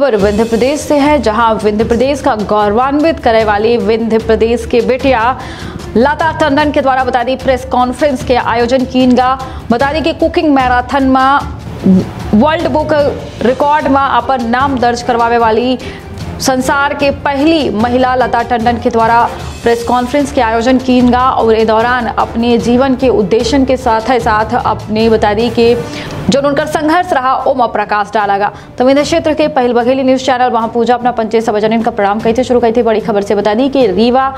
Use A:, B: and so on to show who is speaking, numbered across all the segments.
A: खबर विंध्य प्रदेश से है, जहाँ विंध्य प्रदेश का गौरवान्वित करे वाली विंध्य प्रदेश के बेटिया लता टंडन के द्वारा बता दी प्रेस कॉन्फ्रेंस के आयोजन कीनगा बता दी कि कुकिंग मैराथन में, वर्ल्ड बुक रिकॉर्ड में अपन नाम दर्ज करवावे वाली संसार के पहली महिला लता टंडन के द्वारा प्रेस कॉन्फ्रेंस के आयोजन किएगा और इस दौरान अपने जीवन के उद्देश्य के साथ है साथ अपने बता दी कि जो उनका संघर्ष रहा ओम प्रकाश डालागा। तो विंध्य क्षेत्र के पहल बघेली न्यूज़ चैनल, वहाँ पूजा अपना पंचायत सभा का प्रणाम कही थे, शुरू कही थी बड़ी खबर से बता दी कि रीवा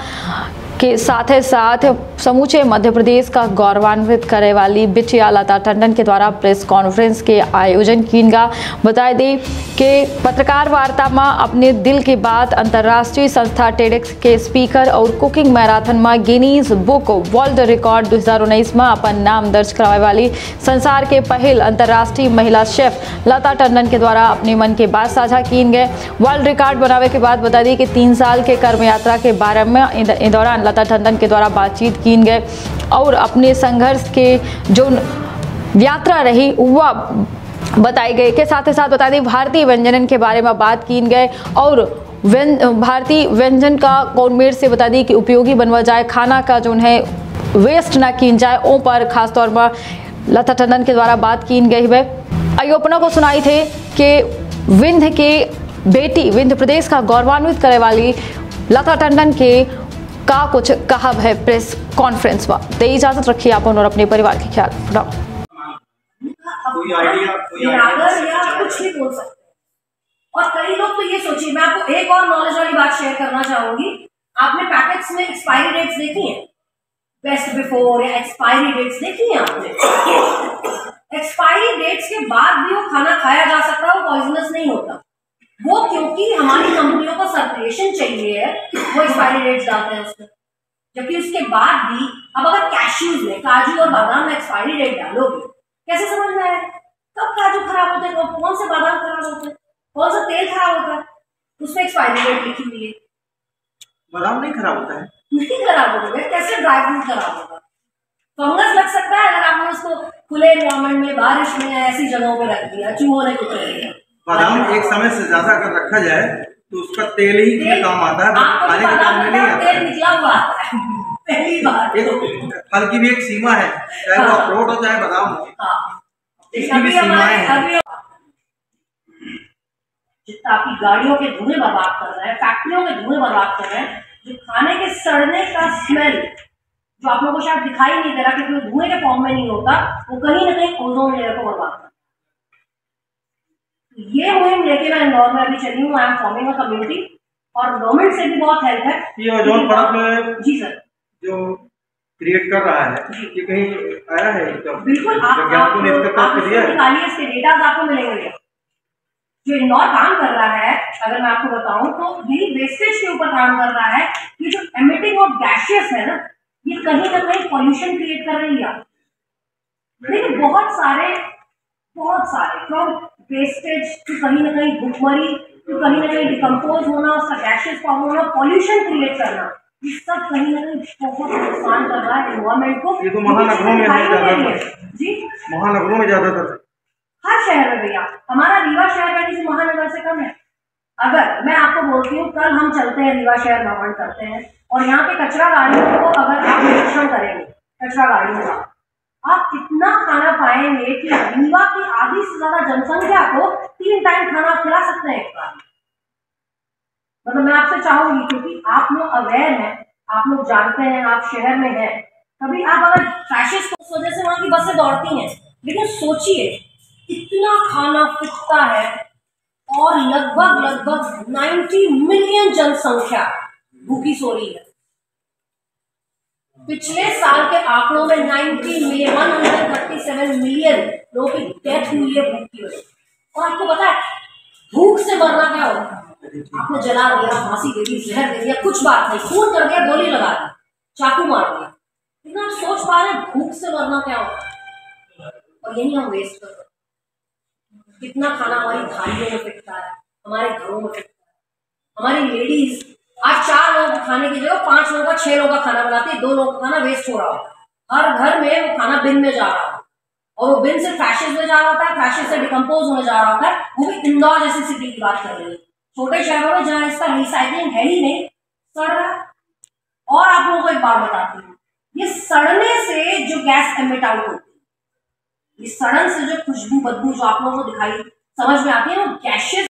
A: के साथ ही साथ समूचे मध्य प्रदेश का गौरवान्वित करे वाली बिटिया लता टंडन के द्वारा प्रेस कॉन्फ्रेंस के आयोजन कीनगा बता दें कि पत्रकार वार्ता में अपने दिल की बात अंतर्राष्ट्रीय संस्था टेडेक्स के स्पीकर और कुकिंग मैराथन में गिनीज बुक वर्ल्ड रिकॉर्ड 2019 में अपन नाम दर्ज करवाए वाली संसार के पहल अंतर्राष्ट्रीय महिला शेफ लता टंडन के द्वारा अपने मन के बात साझा किए गए। वर्ल्ड रिकॉर्ड बनावे के बाद बता दी कि तीन साल के कर्म यात्रा के बारे में दौरान लता टंडन के द्वारा बातचीत की गए और अपने संघर्ष के जो यात्रा रही, वह बताई गई। के साथ ही साथ बता दी, भारतीय व्यंजनन के बारे में बात कीन गए और व्यं, भारतीय व्यंजन का कौनमेर से बता दी कि उपयोगी बनवा जाए, खाना का जो है वेस्ट ना कीन जाए ओ पर खास तौर पर लता टंडन के द्वारा बात की गई है। अयोपना को सुनाई थे कि विंध्य के बेटी, विंध्य प्रदेश का गौरवान्वित करने वाली लता टंडन के का कुछ कहा है प्रेस कॉन्फ्रेंस में तो इजाज़त रखिए आप और अपने परिवार के ख्याल। रखो
B: कोई आइडिया कोई
C: निरागर या कुछ भी बोल सकते और कई लोग तो ये सोचिए मैं आपको एक और नॉलेज वाली बात शेयर करना चाहूँगी। आपने पैकेट्स में एक्सपायरी डेट्स देखी हैं? बेस्ट बिफोर या एक्सपायरी डेट्स देखी हैं आपने? एक्सपायरी डेट्स के बाद भी वो खाना खाया जा सकता है वो पॉइजनस नहीं होता। वो क्योंकि हमारी कंपनियों को सर्कुलेशन चाहिए है वो एक्सपायरी डेट्स डालते हैं उसमें। जबकि उसके बाद भी अब अगर कैश्यूज में काजू और बादाम में एक्सपायरी डेट डालोगे कैसे समझ में आए कब काजू खराब होते हैं? कौन से बादाम खराब होते हैं? कौन सा तेल खराब होता है? उसमें एक्सपायरी डेट लिखी हुई है।
B: बादाम नहीं खराब होता है।
C: नहीं खराब होगा कैसे ड्राई फ्रूट खराब होगा? फंगस लग सकता है अगर आपने उसको खुले एनवायरमेंट में बारिश में ऐसी जगहों पे रख दिया चूहों ने कुछ दिया।
B: बादाम एक समय से ज़्यादा अगर रखा जाए तो उसका तेल ही
C: तेल-
B: काम आता है खाने के काम में नहीं आता।
C: निकला हुआ है। पहली बात
B: एक फल की भी एक सीमा है चाहे वो
C: हाँ।
B: अखरोट हो चाहे बादाम हो।
C: हाँ।
B: इसकी भी सीमाएँ हैं।
C: जितना आपकी गाड़ियों के धुएँ बर्बाद कर रहे हैं फैक्ट्रियों के धुएँ बर्बाद कर रहे हैं जो खाने के सड़ने का स्मेल जो आप लोगों को शायद दिखाई नहीं दे रहा क्योंकि वो धुएँ के फॉर्म में नहीं होता वो कहीं ना कहीं ओजोन लेयर को बर्बाद करता है। तो ये मुहिम लेके मैं इंदौर में अभी चली हूँ I am forming a community और गवर्नमेंट से भी बहुत हेल्प है।
B: ये परत में
C: जी सर।
B: जो क्रिएट कर रहा है ये कहीं आया है?
C: बिल्कुल निकालिए इसके डेटा आपको मिलेंगे। जो इंदौर काम कर रहा है अगर मैं आपको बताऊँ तो यही वेस्टेज के ऊपर काम कर रहा है ये जो एमिटिंग ऑफ़ गैशियस है ना ये कहीं ना कहीं पॉल्यूशन क्रिएट कर रही है। लेकिन बहुत सारे बहुत सारे। फ्रॉम वेस्टेज टू कहीं ना कहीं भूखमरी टू कहीं ना कहीं डिकम्पोज होना उसका गैशियस फॉर्म होना पॉल्यूशन क्रिएट करना ये सब कहीं ना कहीं बहुत नुकसान कर रहा है एनवायरमेंट को।
B: ये तो महानगरों में है
C: जी?
B: महानगरों में ज़्यादातर
C: हर शहर में भैया। हमारा रीवा शहर का किसी महानगर से कम है। अगर मैं आपको बोलती हूँ कल हम चलते हैं रीवा शहर भ्रमण करते हैं और यहाँ पे कचरा गाड़ियों को अगर आप निरीक्षण करेंगे कचरा गाड़ियों का आप कितना खाना पाएँगे कि रीवा की आधी से ज़्यादा जनसंख्या को तीन टाइम खाना खिला सकते हैं एक बार मतलब मैं आपसे चाहूँगी, क्योंकि आप लोग अवेयर हैं, आप लोग जानते हैं, आप शहर में हैं कभी आप अगर फैशिस को उस वजह से वहाँ की बसें दौड़ती हैं, लेकिन सोचिए, इतना खाना फिकता है और लगभग लगभग 90 मिलियन जनसंख्या भूखी सो रही है। पिछले साल के आंकड़ों में 90 मिलियन 137 मिलियन लोगों की डेथ हुई है भूख की वजह और आपको पता है, भूख से मरना क्या होता है? आपने जला दिया फांसी दे दी, जहर दे दिया, कुछ बात नहीं, खून कर दिया, गोली लगा दी, चाकू मार दिया। लेकिन आप सोच पा रहे भूख से मरना क्या होता है? और यही हम वेस्ट कर रहे कितना खाना हमारी थालियों में फिटता है, हमारे घरों में फिटता है। हमारी लेडीज़ आज चार लोग खाने की जगह, पाँच लोगों का, छह लोगों का खाना बनाती है, दो लोगों का खाना वेस्ट हो रहा है। हर घर में वो खाना बिन में जा रहा है। और वो बिन से फ़ैशन में जा रहा होता है फ्लैशेज से डिकम्पोज होने जा रहा है, वो भी इंदौर जैसी सिटी की बात कर रही है। छोटे शहरों में जहाँ इसका रिसाइकलिंग है ही नहीं, सड़ रहा और आप लोगों को एक बात बताती हूँ, ये सड़ने से जो गैस एमिट आउट होती है, ये सड़न से जो खुशबू बदबू जो आप लोगों को दिखाई, समझ में आती है वो गैसेस